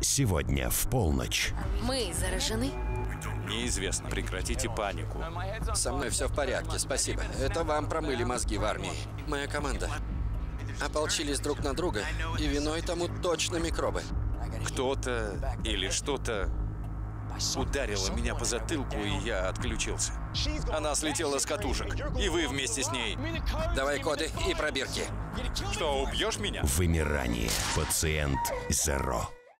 Сегодня в полночь. Мы заражены? Неизвестно. Прекратите панику. Со мной все в порядке, спасибо. Это вам промыли мозги в армии. Моя команда. Ополчились друг на друга, и виной тому точно микробы. Кто-то или что-то ударило меня по затылку, и я отключился. Она слетела с катушек, и вы вместе с ней. Давай коды и пробирки. Что, убьешь меня? Вымирание. Пациент Зеро.